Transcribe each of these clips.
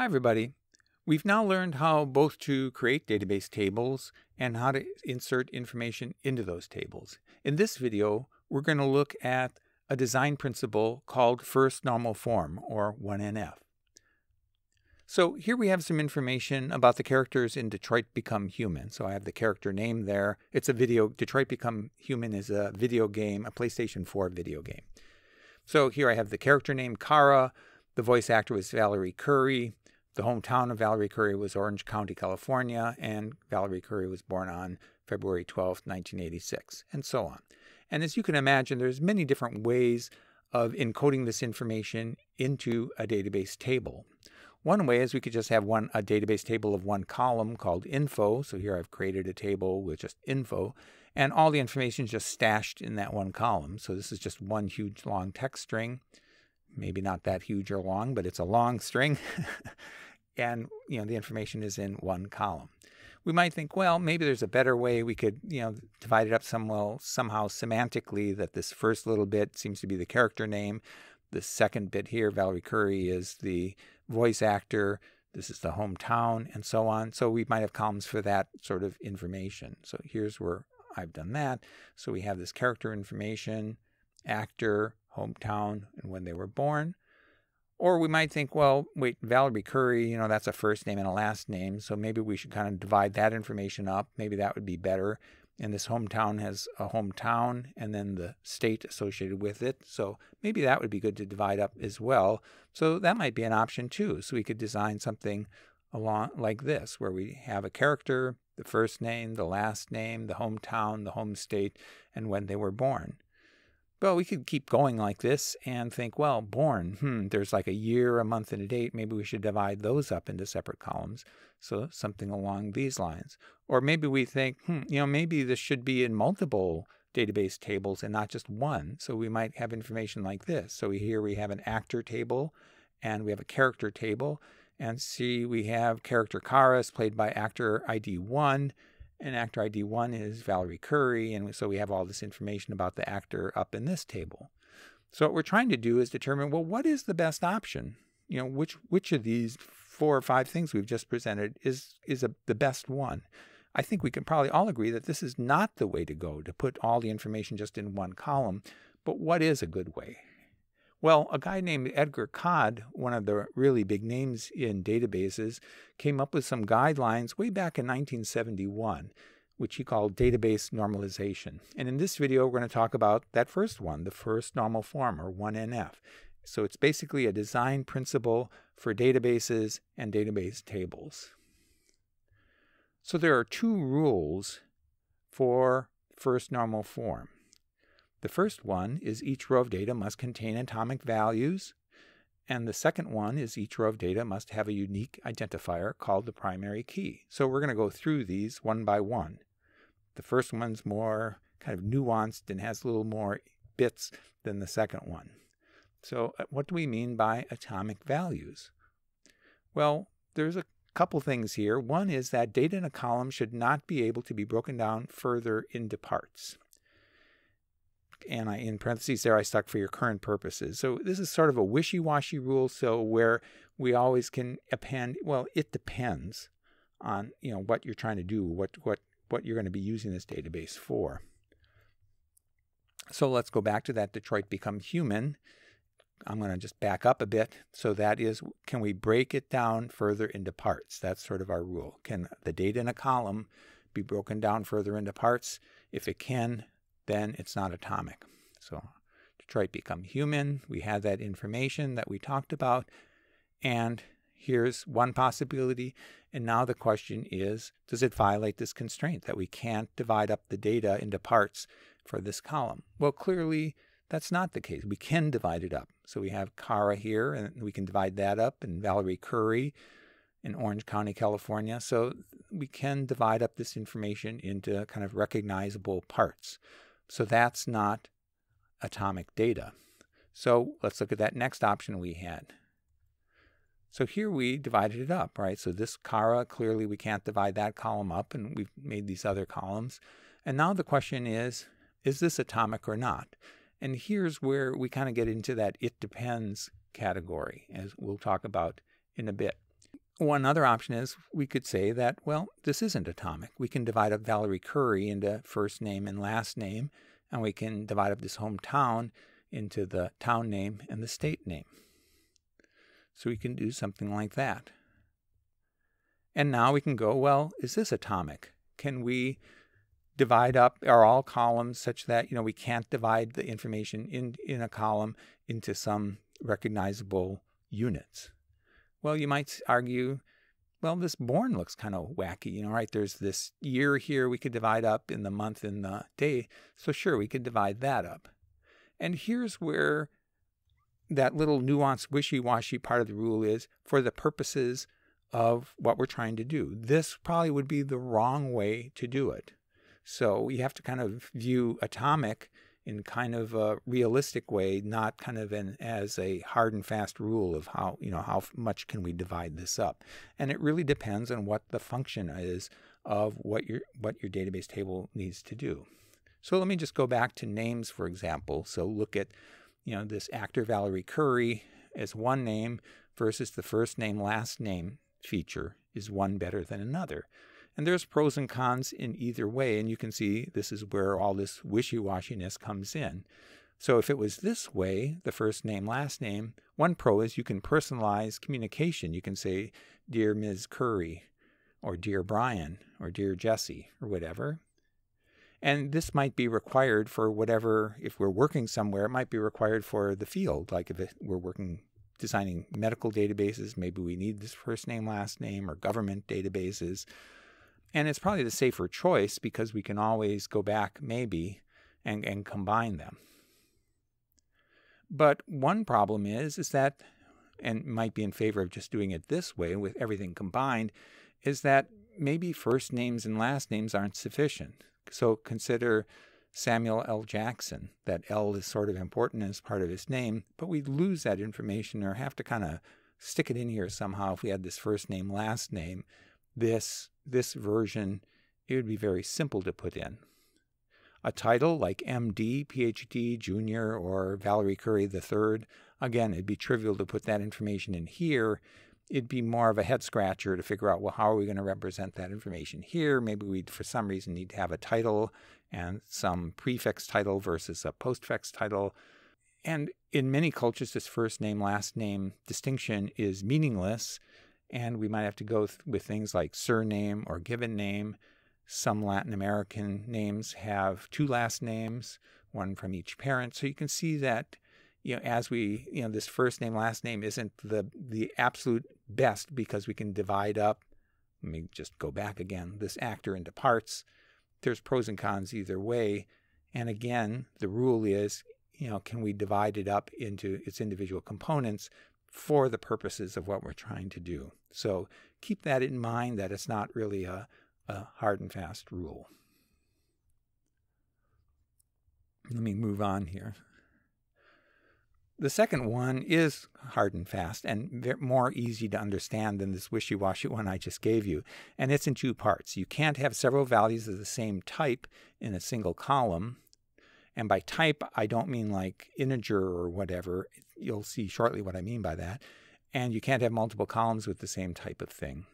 Hi, everybody. We've now learned how both to create database tables and how to insert information into those tables. In this video, we're going to look at a design principle called first normal form, or 1NF. So here we have some information about the characters in Detroit Become Human. So I have the character name there. It's a video, Detroit Become Human is a video game, a PlayStation 4 video game. So here I have the character name Kara. The voice actor was Valorie Curry. The hometown of Valorie Curry was Orange County, California, and Valorie Curry was born on February 12, 1986, and so on. And as you can imagine, there's many different ways of encoding this information into a database table. One way is we could just have one a database table of one column called info. So here I've created a table with just info, and all the information is just stashed in that one column. So this is just one huge long text string. Maybe not that huge or long, but it's a long string. and you know the information is in one column. We might think, well, maybe there's a better way we could, you know, divide it up some well, somehow semantically that this first little bit seems to be the character name. The second bit here, Valorie Curry, is the voice actor. This is the hometown, and so on. So we might have columns for that sort of information. So here's where I've done that. So we have this character information, actor, hometown, and when they were born. Or we might think, well, wait, Valorie Curry, you know, that's a first name and a last name. So maybe we should kind of divide that information up. Maybe that would be better. And this hometown has a hometown and then the state associated with it. So maybe that would be good to divide up as well. So that might be an option too. So we could design something along like this, where we have a character, the first name, the last name, the hometown, the home state, and when they were born. Well, we could keep going like this and think, well, born, hmm, there's like a year, a month, and a date. Maybe we should divide those up into separate columns. So something along these lines. Or maybe we think, hmm, you know, maybe this should be in multiple database tables and not just one. So we might have information like this. So here we have an actor table and we have a character table. And see, we have character Karas played by actor ID 1 and actor ID 1 is Valorie Curry, and so we have all this information about the actor up in this table. So what we're trying to do is determine, well, what is the best option? You know, which which of these four or five things we've just presented is is a, the best one? I think we can probably all agree that this is not the way to go to put all the information just in one column. But what is a good way? Well, a guy named Edgar Codd, one of the really big names in databases, came up with some guidelines way back in 1971, which he called database normalization. And in this video, we're going to talk about that first one, the first normal form, or 1NF. So it's basically a design principle for databases and database tables. So there are two rules for first normal form. The first one is each row of data must contain atomic values. And the second one is each row of data must have a unique identifier called the primary key. So we're going to go through these one by one. The first one's more kind of nuanced and has a little more bits than the second one. So uh, what do we mean by atomic values? Well, there's a couple things here. One is that data in a column should not be able to be broken down further into parts and I in parentheses there I stuck for your current purposes. So this is sort of a wishy-washy rule. So where we always can append, well, it depends on you know what you're trying to do, what what what you're going to be using this database for. So let's go back to that Detroit Become Human. I'm going to just back up a bit. So that is, can we break it down further into parts? That's sort of our rule. Can the data in a column be broken down further into parts? If it can, then it's not atomic. So Detroit become human. We have that information that we talked about. And here's one possibility. And now the question is, does it violate this constraint that we can't divide up the data into parts for this column? Well, clearly that's not the case. We can divide it up. So we have Kara here, and we can divide that up, and Valorie Curry in Orange County, California. So we can divide up this information into kind of recognizable parts. So that's not atomic data. So let's look at that next option we had. So here we divided it up, right? So this Kara, clearly we can't divide that column up, and we've made these other columns. And now the question is, is this atomic or not? And here's where we kind of get into that it depends category, as we'll talk about in a bit. One other option is we could say that, well, this isn't atomic. We can divide up Valorie Curry into first name and last name, and we can divide up this hometown into the town name and the state name. So we can do something like that. And now we can go, well, is this atomic? Can we divide up are all columns such that you know we can't divide the information in in a column into some recognizable units well you might argue well this born looks kind of wacky you know right? There's this year here we could divide up in the month and the day so sure we could divide that up. And here's where that little nuanced wishy-washy part of the rule is for the purposes of what we're trying to do. This probably would be the wrong way to do it. So we have to kind of view atomic in kind of a realistic way, not kind of an as a hard and fast rule of how you know how much can we divide this up. And it really depends on what the function is of what your what your database table needs to do. So let me just go back to names, for example. So look at you know this actor Valorie Curry as one name versus the first name last name feature is one better than another. And there's pros and cons in either way. And you can see this is where all this wishy washiness comes in. So if it was this way, the first name, last name, one pro is you can personalize communication. You can say, Dear Ms. Curry, or Dear Brian, or Dear Jesse, or whatever. And this might be required for whatever, if we're working somewhere, it might be required for the field. Like if it, we're working designing medical databases, maybe we need this first name, last name, or government databases. And it's probably the safer choice because we can always go back, maybe, and, and combine them. But one problem is, is that, and might be in favor of just doing it this way with everything combined, is that maybe first names and last names aren't sufficient. So consider Samuel L. Jackson. That L is sort of important as part of his name, but we lose that information or have to kind of stick it in here somehow if we had this first name, last name this, this version, it would be very simple to put in. A title like MD, PhD, Junior, or Valorie Curry III, again, it'd be trivial to put that information in here. It'd be more of a head scratcher to figure out, well, how are we going to represent that information here? Maybe we'd, for some reason, need to have a title and some prefix title versus a postfix title. And in many cultures, this first name, last name distinction is meaningless and we might have to go th- with things like surname or given name. Some Latin American names have two last names, one from each parent. So you can see that, you know, as we, you know, this first name, last name isn't the the absolute best because we can divide up. Let me just go back again. This actor into parts. There's pros and cons either way. And again, the rule is, you know, can we divide it up into its individual components for the purposes of what we're trying to do. So keep that in mind that it's not really a, a hard and fast rule. Let me move on here. The second one is hard and fast and more easy to understand than this wishy washy one I just gave you. And it's in two parts. You can't have several values of the same type in a single column. And by type, I don't mean like integer or whatever. You'll see shortly what I mean by that. And you can't have multiple columns with the same type of thing.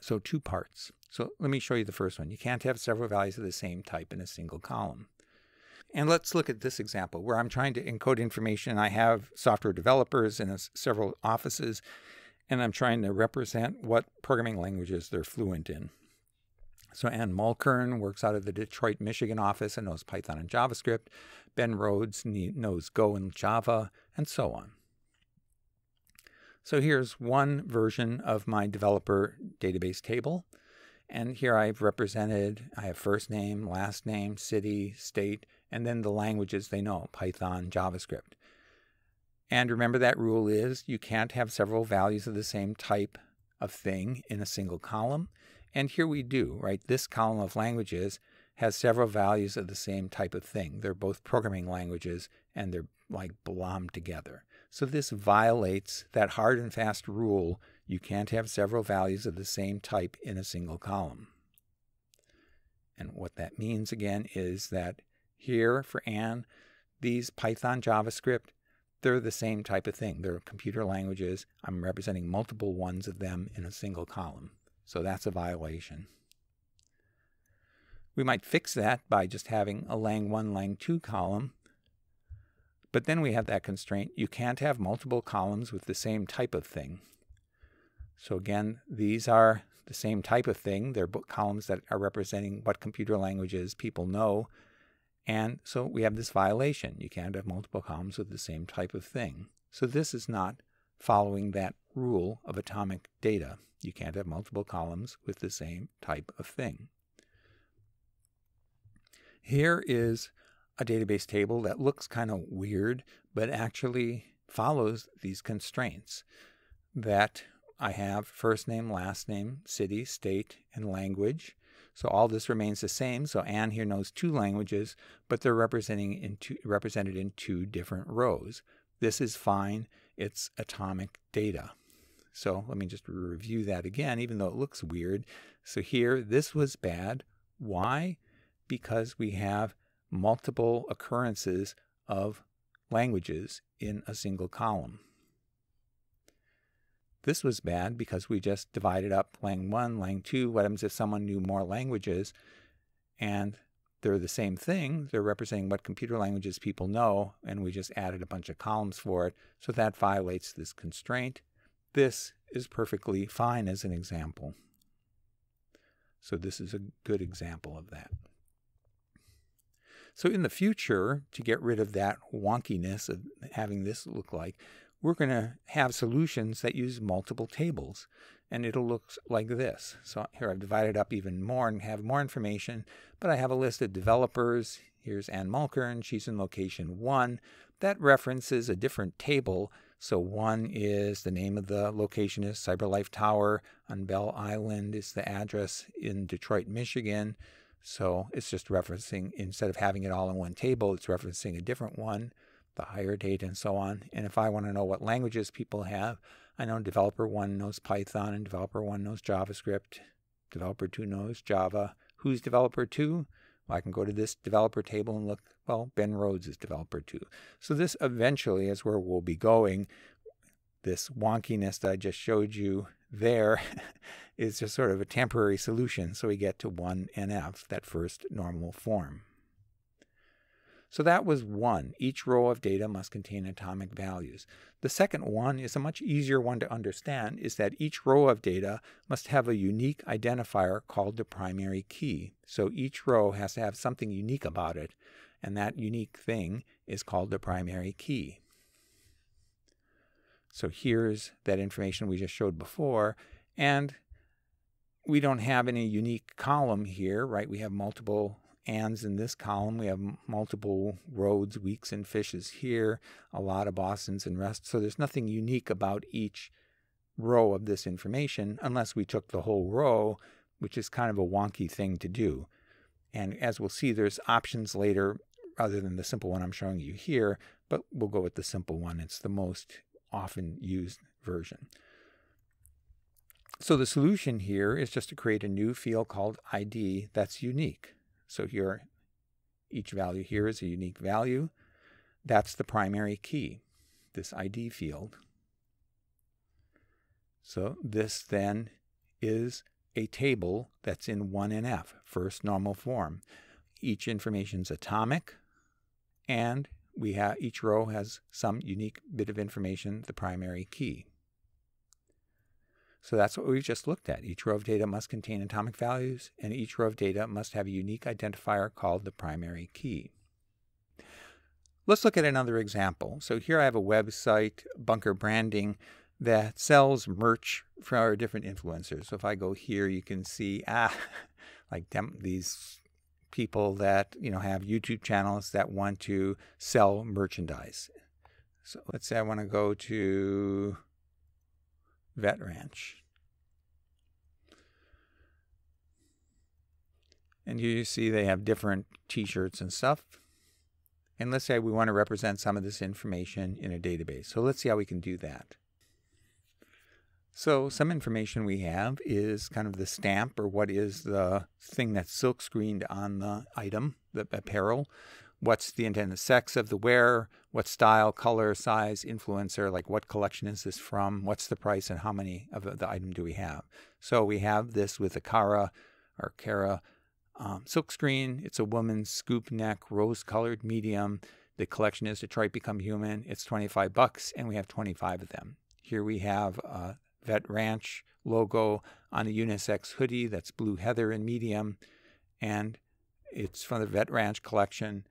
So two parts. So let me show you the first one. You can't have several values of the same type in a single column. And let's look at this example where I'm trying to encode information. I have software developers in several offices, and I'm trying to represent what programming languages they're fluent in. So Ann Mulkern works out of the Detroit, Michigan office and knows Python and JavaScript. Ben Rhodes knows Go and Java, and so on. So here's one version of my developer database table. And here I've represented, I have first name, last name, city, state, and then the languages they know, Python, JavaScript. And remember that rule is you can't have several values of the same type of thing in a single column. And here we do, right? This column of languages has several values of the same type of thing. They're both programming languages and they're like blommed together. So this violates that hard and fast rule you can't have several values of the same type in a single column. And what that means again is that here for Ann, these Python JavaScript, they're the same type of thing. They're computer languages. I'm representing multiple ones of them in a single column. So that's a violation. We might fix that by just having a lang1, lang2 column. But then we have that constraint. You can't have multiple columns with the same type of thing. So again, these are the same type of thing. They're columns that are representing what computer languages people know. And so we have this violation. You can't have multiple columns with the same type of thing. So this is not following that rule of atomic data. You can't have multiple columns with the same type of thing. Here is a database table that looks kind of weird, but actually follows these constraints that I have first name, last name, city, state, and language. So all this remains the same. So Ann here knows two languages, but they're representing in two, represented in two different rows. This is fine. It's atomic data. So let me just review that again, even though it looks weird. So here, this was bad. Why? Because we have multiple occurrences of languages in a single column. This was bad because we just divided up lang 1, lang 2. What happens if someone knew more languages and they're the same thing? They're representing what computer languages people know, and we just added a bunch of columns for it. So that violates this constraint. This is perfectly fine as an example. So this is a good example of that. So in the future, to get rid of that wonkiness of having this look like, we're going to have solutions that use multiple tables. And it'll look like this. So here I've divided up even more and have more information, but I have a list of developers. Here's Ann Mulkern, she's in location one. That references a different table. So one is the name of the location is CyberLife Tower on Bell Island is the address in Detroit, Michigan. So it's just referencing, instead of having it all in one table, it's referencing a different one the hire date, and so on. And if I want to know what languages people have, I know developer one knows Python and developer one knows JavaScript. Developer two knows Java. Who's developer two? Well, I can go to this developer table and look, well, Ben Rhodes is developer two. So this eventually is where we'll be going. This wonkiness that I just showed you there is just sort of a temporary solution. So we get to 1NF, that first normal form. So that was one. Each row of data must contain atomic values. The second one is a much easier one to understand is that each row of data must have a unique identifier called the primary key. So each row has to have something unique about it, and that unique thing is called the primary key. So here's that information we just showed before, and we don't have any unique column here, right? We have multiple ands in this column. We have multiple Rhodes, weeks, and fishes here, a lot of Bostons and rest. So there's nothing unique about each row of this information unless we took the whole row, which is kind of a wonky thing to do. And as we'll see, there's options later rather than the simple one I'm showing you here, but we'll go with the simple one. It's the most often used version. So the solution here is just to create a new field called ID that's unique. So here, each value here is a unique value. That's the primary key, this ID field. So this then is a table that's in 1NF, first normal form. Each information is atomic, and we have each row has some unique bit of information, the primary key. So that's what we've just looked at. Each row of data must contain atomic values, and each row of data must have a unique identifier called the primary key. Let's look at another example. So here I have a website, Bunker Branding, that sells merch for our different influencers. So if I go here, you can see, ah, like these people that, you know, have YouTube channels that want to sell merchandise. So let's say I want to go to Vet Ranch. And you see they have different t-shirts and stuff. And let's say we want to represent some of this information in a database. So let's see how we can do that. So some information we have is kind of the stamp or what is the thing that's silk screened on the item, the apparel. what's the intended sex of the wearer, what style, color, size, influencer, like what collection is this from, what's the price, and how many of the item do we have. So we have this with the Cara or Cara um, silkscreen. It's a woman's scoop neck, rose-colored medium. The collection is Detroit Become Human. It's 25 bucks, and we have 25 of them. Here we have a Vet Ranch logo on a unisex hoodie that's blue heather and medium, and it's from the Vet Ranch collection.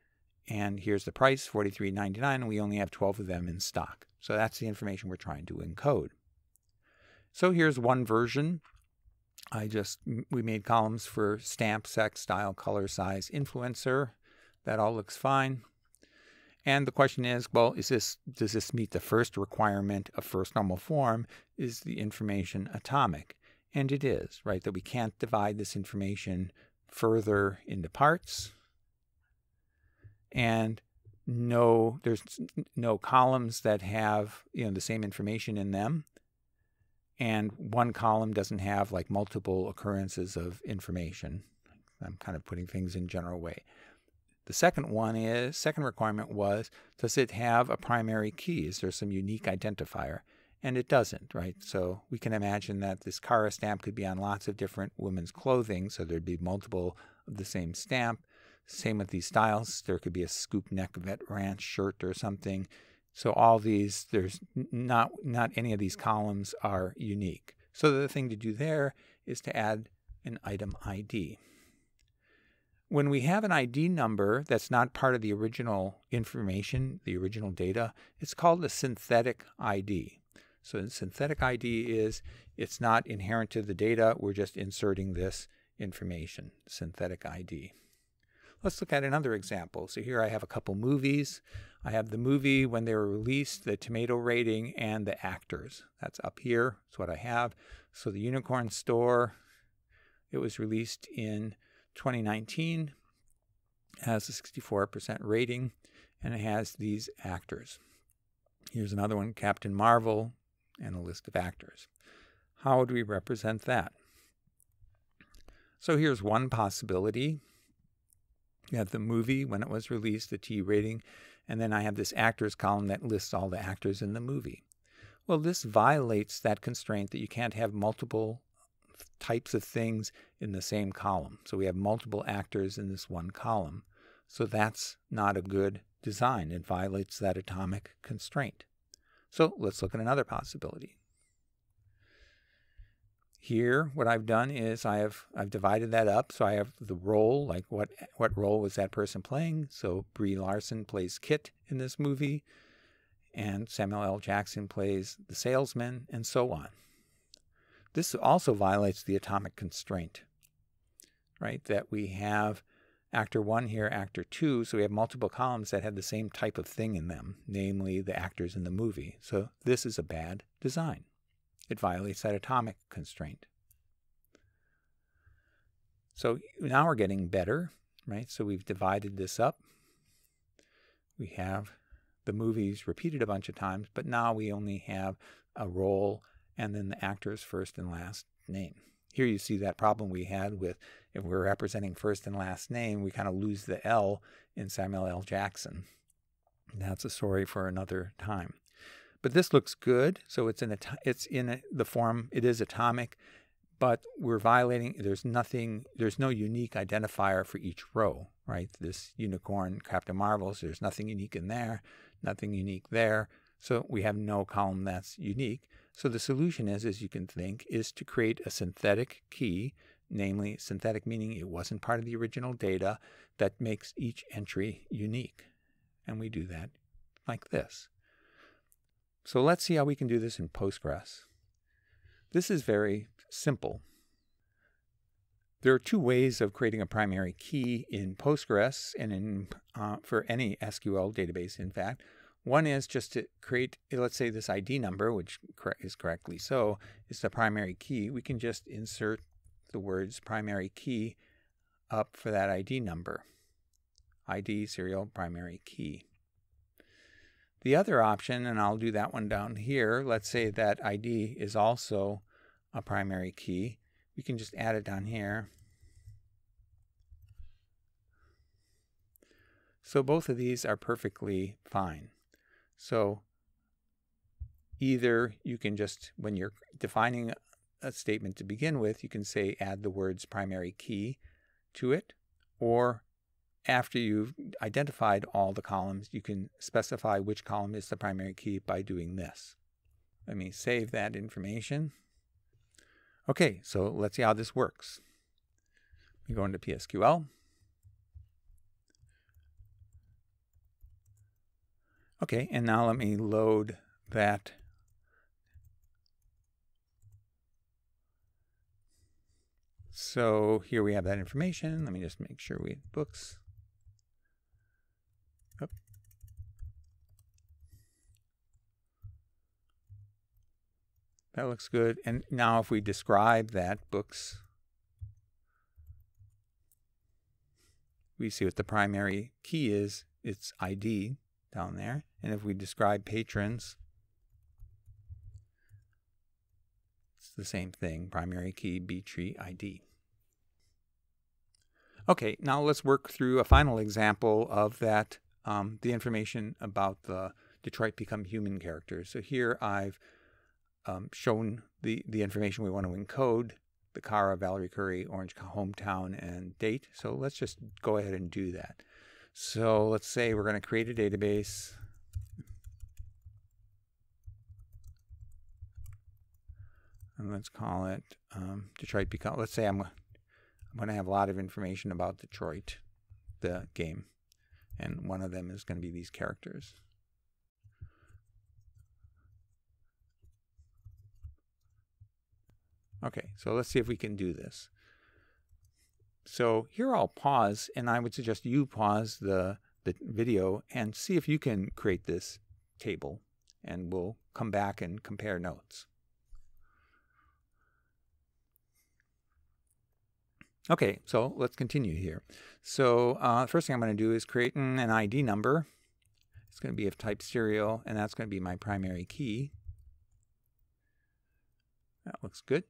And here's the price, $43.99, and we only have 12 of them in stock. So that's the information we're trying to encode. So here's one version. I just, we made columns for stamp, sex, style, color, size, influencer. That all looks fine. And the question is, well, is this does this meet the first requirement of first normal form? Is the information atomic? And it is, right? That we can't divide this information further into parts. And no, there's no columns that have you know the same information in them. And one column doesn't have like multiple occurrences of information. I'm kind of putting things in general way. The second one is, second requirement was, does it have a primary key? Is there some unique identifier? And it doesn't, right? So we can imagine that this Kara stamp could be on lots of different women's clothing, so there'd be multiple of the same stamp. Same with these styles. There could be a scoop neck vet ranch shirt or something. So all these, there's not not any of these columns are unique. So the thing to do there is to add an item ID when we have an ID number that's not part of the original information, the original data, it's called a synthetic ID. So a synthetic ID is it's not inherent to the data, we're just inserting this information, synthetic ID. Let's look at another example. So here I have a couple movies. I have the movie when they were released, the tomato rating, and the actors. That's up here. That's what I have. So the Unicorn Store, it was released in 2019 has a 64% rating and it has these actors. Here's another one Captain Marvel and a list of actors. How would we represent that? So here's one possibility. You have the movie when it was released, the T rating, and then I have this actors column that lists all the actors in the movie. Well, this violates that constraint that you can't have multiple types of things in the same column. So we have multiple actors in this one column. So that's not a good design. It violates that atomic constraint. So let's look at another possibility. Here, what I've done is I have I've divided that up. So I have the role, like what what role was that person playing? So Brie Larson plays Kit in this movie, and Samuel L. Jackson plays the salesman, and so on. This also violates the atomic constraint, right? That we have actor one here, actor two, so we have multiple columns that have the same type of thing in them, namely the actors in the movie. So this is a bad design. It violates that atomic constraint. So now we're getting better, right? So we've divided this up. We have the movies repeated a bunch of times, but now we only have a role and then the actor's first and last name. Here you see that problem we had with if we're representing first and last name, we kind of lose the L in Samuel L. Jackson. That's a story for another time. But this looks good. So it's in a, it's in a, the form it is atomic, but we're violating. There's nothing. There's no unique identifier for each row, right? This unicorn Captain Marvels. There's nothing unique in there. Nothing unique there. So we have no column that's unique. So the solution is, as you can think, is to create a synthetic key, namely synthetic meaning it wasn't part of the original data, that makes each entry unique. And we do that like this. So let's see how we can do this in Postgres. This is very simple. There are two ways of creating a primary key in Postgres and in uh, for any SQL database, in fact. One is just to create, let's say this ID number, which is correctly so, is the primary key. We can just insert the words primary key up for that ID number. ID serial primary key. The other option, and I'll do that one down here, let's say that ID is also a primary key. We can just add it down here. So both of these are perfectly fine. So either you can just, when you're defining a statement to begin with, you can say add the words primary key to it, or after you've identified all the columns, you can specify which column is the primary key by doing this. Let me save that information. Okay, so let's see how this works. We go into PSQL. Okay, and now let me load that So here we have that information. Let me just make sure we have books. That looks good. And now if we describe that books, we see what the primary key is. It's ID down there. And if we describe patrons, it's the same thing, primary key, B tree, ID. Okay, now let's work through a final example of that, um, the information about the Detroit Become Human characters. So here I've um, shown the, the information we want to encode, the Kara, Valorie Curry, Orange hometown, and date. So let's just go ahead and do that. So let's say we're going to create a database. And let's call it um, Detroit Become. Let's say I'm I'm going to have a lot of information about Detroit, the game, and one of them is going to be these characters. Okay, so let's see if we can do this. So here I'll pause, and I would suggest you pause the, the video and see if you can create this table, and we'll come back and compare notes. Okay, so let's continue here. So uh, first thing I'm going to do is create an ID number. It's going to be of type serial, and that's going to be my primary key. That looks good.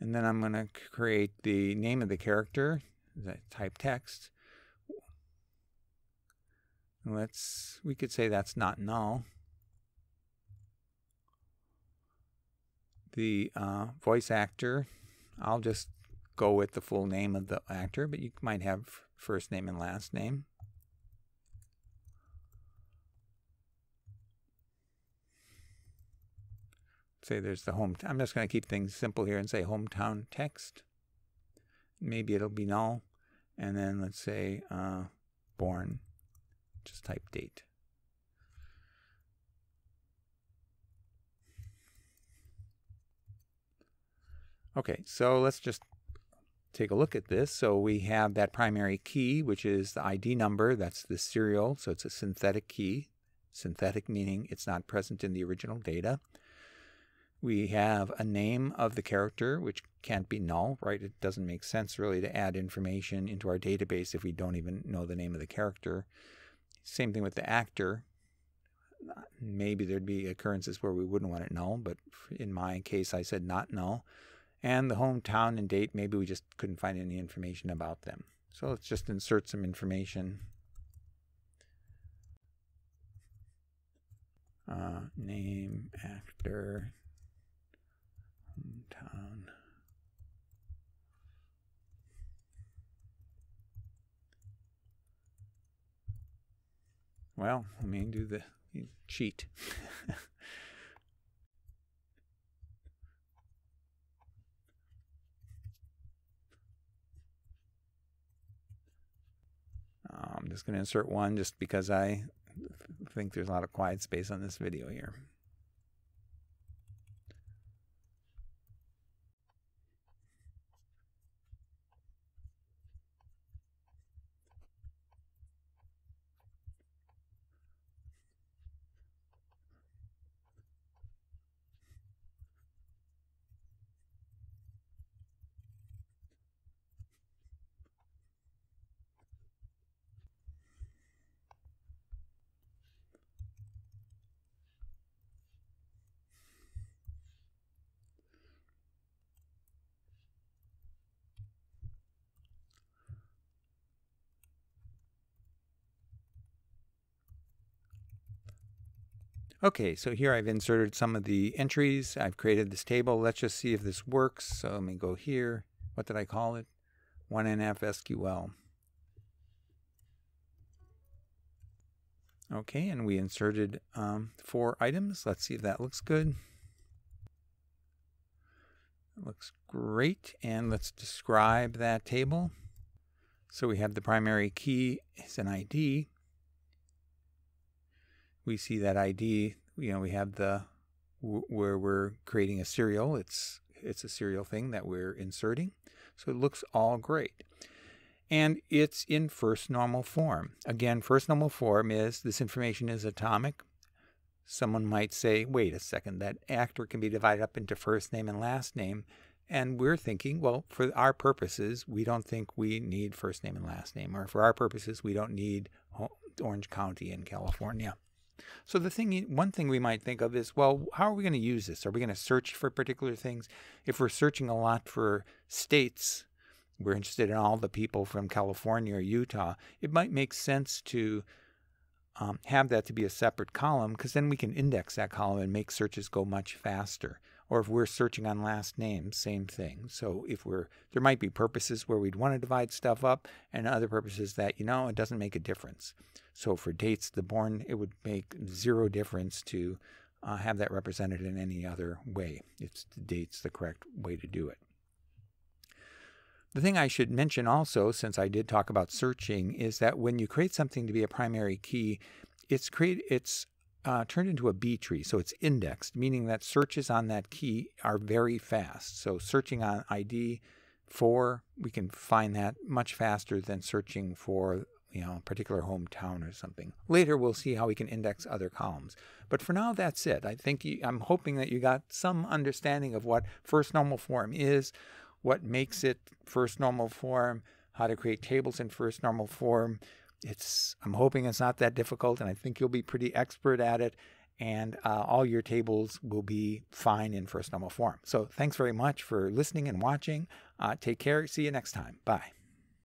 And then I'm going to create the name of the character, the type text. Let's, we could say that's not null. The uh, voice actor, I'll just go with the full name of the actor, but you might have first name and last name. Say there's the home. I'm just going to keep things simple here and say hometown text. Maybe it'll be null. And then let's say uh, born. Just type date. Okay, so let's just take a look at this. So we have that primary key, which is the ID number. That's the serial. So it's a synthetic key. Synthetic meaning it's not present in the original data. We have a name of the character, which can't be null, right? It doesn't make sense really to add information into our database if we don't even know the name of the character. Same thing with the actor. Maybe there'd be occurrences where we wouldn't want it null, but in my case, I said not null and the hometown and date, maybe we just couldn't find any information about them. So let's just insert some information. Uh, name, actor, hometown. Well, let me do the cheat. I'm just going to insert one just because I think there's a lot of quiet space on this video here. Okay, so here I've inserted some of the entries. I've created this table. Let's just see if this works. So let me go here. What did I call it? 1NF SQL. Okay, and we inserted um, four items. Let's see if that looks good. It looks great. And let's describe that table. So we have the primary key is an ID. We see that ID, you know, we have the where we're creating a serial. It's it's a serial thing that we're inserting. So it looks all great. And it's in first normal form. Again, first normal form is this information is atomic. Someone might say, wait a second, that actor can be divided up into first name and last name. And we're thinking, well, for our purposes, we don't think we need first name and last name, or for our purposes, we don't need Orange County in California. So the thing, one thing we might think of is, well, how are we going to use this? Are we going to search for particular things? If we're searching a lot for states, we're interested in all the people from California or Utah. It might make sense to um, have that to be a separate column because then we can index that column and make searches go much faster. Or if we're searching on last names, same thing. So if we're there might be purposes where we'd want to divide stuff up and other purposes that, you know, it doesn't make a difference. So for dates the born, it would make zero difference to uh, have that represented in any other way. It's the dates the correct way to do it. The thing I should mention also, since I did talk about searching, is that when you create something to be a primary key, it's create it's uh, turned into a B tree, so it's indexed, meaning that searches on that key are very fast. So searching on ID 4, we can find that much faster than searching for you know, particular hometown or something. Later, we'll see how we can index other columns. But for now, that's it. I think you, I'm hoping that you got some understanding of what first normal form is, what makes it first normal form, how to create tables in first normal form, it's I'm hoping it's not that difficult, and I think you'll be pretty expert at it. And uh, all your tables will be fine in first normal form. So thanks very much for listening and watching. Uh, take care. See you next time. Bye.